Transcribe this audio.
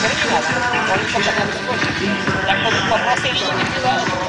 prima, con il capitano di Jako proprio serio di